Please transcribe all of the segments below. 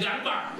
两板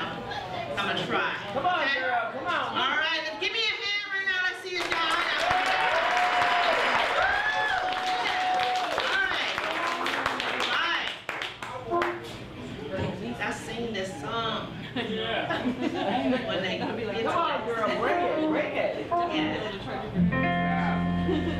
now. I'm gonna try. Come on, okay? girl. Come on. All right, give me a hand right now. I see you, John. see it, I sing This song. Yeah. when they, I'll be like, come on, girl, break it, break it. Yeah.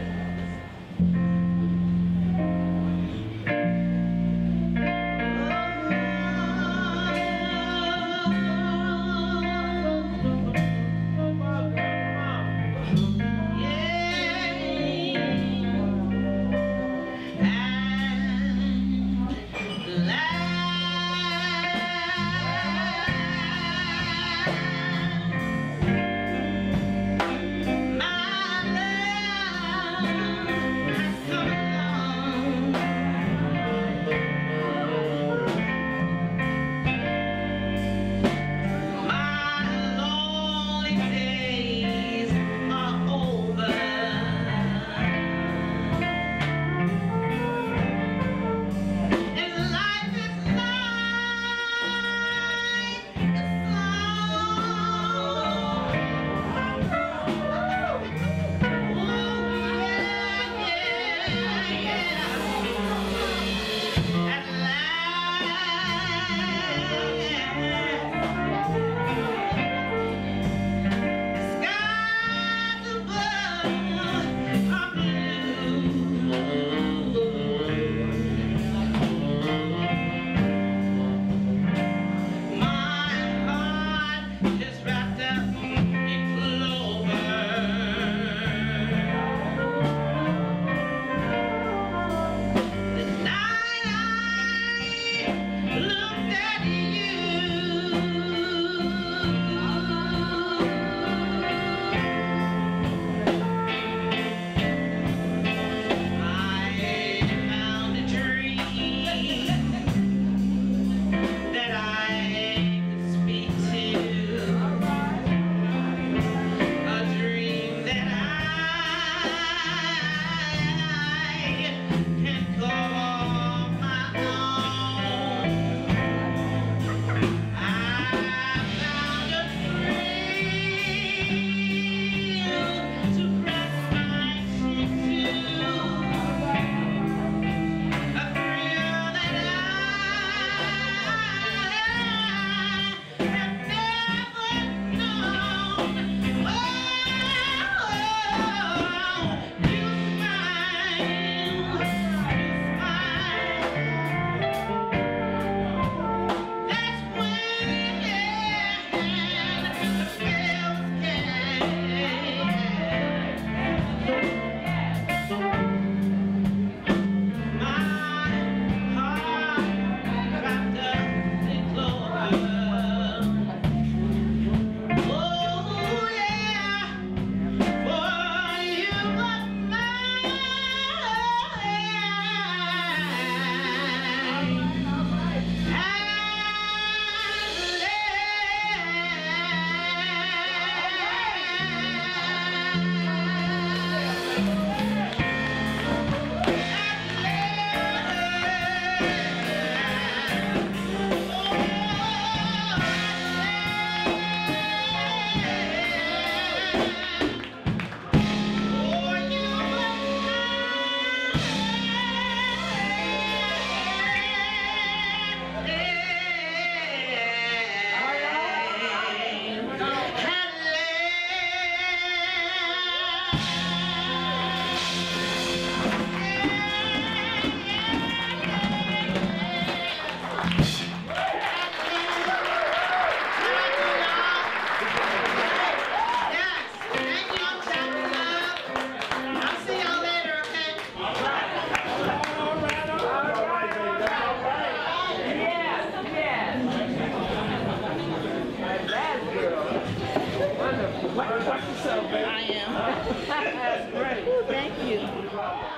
That's great. Thank you.